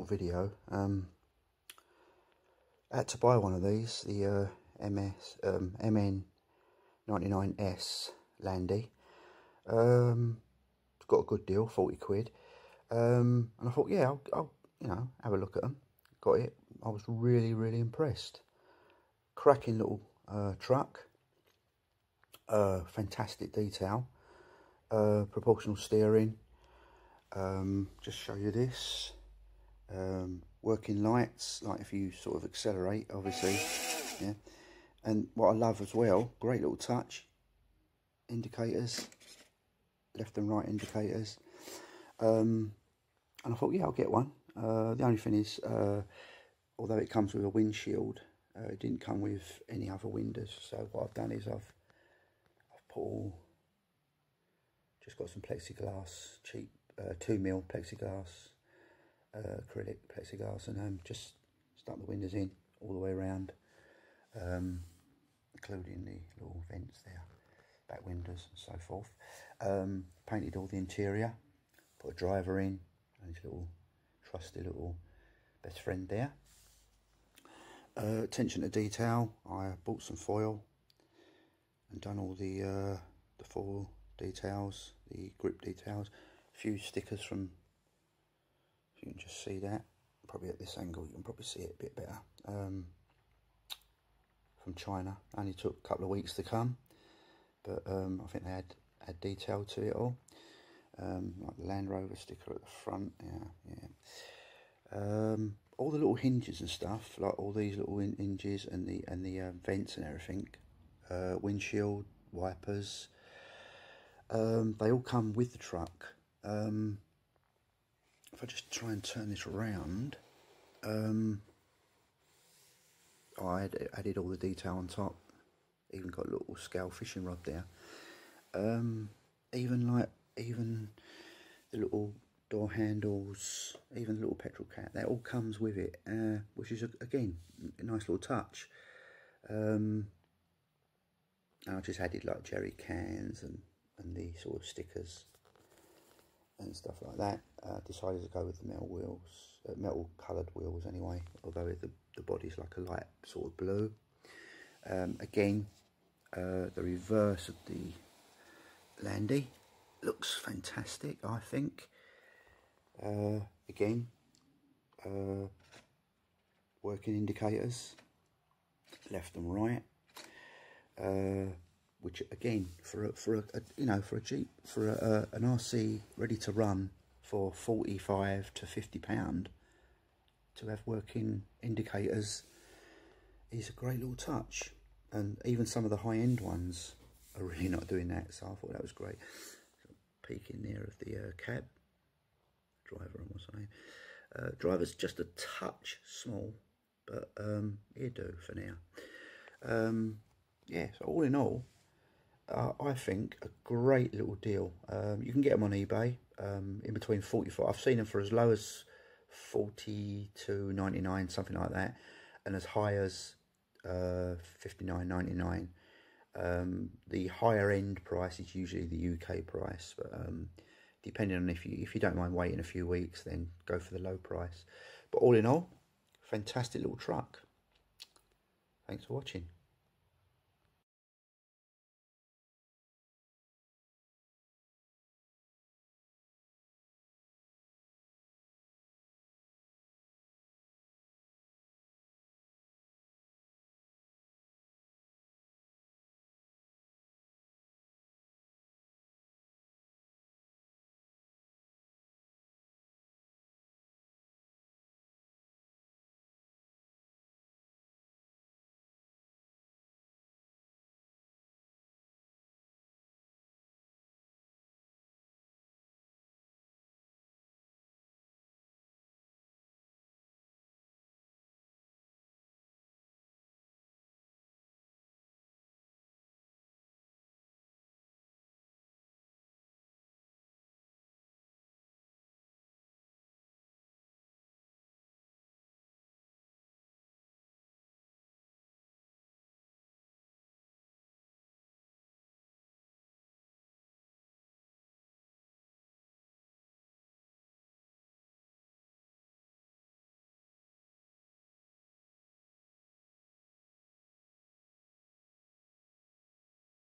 video. Um, I had to buy one of these, the uh, MS um, MN99S Landy. Um, got a good deal, 40 quid. Um, and I thought, yeah, I'll, I'll, you know, have a look at them. Got it. I was really, really impressed. Cracking little uh, truck. Uh, fantastic detail. Uh, proportional steering. Um, just show you this um, working lights, like if you sort of accelerate, obviously, yeah. And what I love as well, great little touch, indicators, left and right indicators. Um, and I thought, yeah, I'll get one. Uh, the only thing is, uh, although it comes with a windshield, uh, it didn't come with any other windows. So what I've done is I've, I've put all, just got some plexiglass, cheap uh, two mil plexiglass uh, acrylic plexiglass and um, just stuck the windows in all the way around, um, including the little vents there, back windows and so forth. Um, painted all the interior, put a driver in, and his little trusty little best friend there. Uh, attention to detail, I bought some foil and done all the uh, the foil details, the grip details, a few stickers from you can just see that. Probably at this angle you can probably see it a bit better um, from China. Only took a couple of weeks to come but um, I think they had had detail to it all. Um, like the Land Rover sticker at the front yeah yeah. Um, all the little hinges and stuff like all these little hinges and the and the uh, vents and everything uh, windshield wipers um, they all come with the truck I just try and turn this around, um, oh, I added all the detail on top. Even got a little scale fishing rod there. Um, even like, even the little door handles, even the little petrol cap, that all comes with it, uh, which is, again, a nice little touch. Um, I just added like jerry cans and, and the sort of stickers and stuff like that. Uh, decided to go with the metal wheels, uh, metal coloured wheels anyway, although the, the body's like a light sort of blue. Um, again, uh, the reverse of the Landy looks fantastic, I think. Uh, again, uh, working indicators, left and right. Which again for a, for a, a, you know for a jeep for a, an RC ready to run for 45 to 50 pound to have working indicators is a great little touch. And even some of the high-end ones are really not doing that so I thought that was great. Peek in there of the uh, cab driver I was saying uh, driver's just a touch small but um, it do for now. Um, yeah so all in all uh, I think, a great little deal. Um, you can get them on eBay um, in between 44 I've seen them for as low as 42.99, something like that, and as high as uh, 59.99. Um, the higher end price is usually the UK price, but um, depending on if you if you don't mind waiting a few weeks, then go for the low price. But all in all, fantastic little truck. Thanks for watching.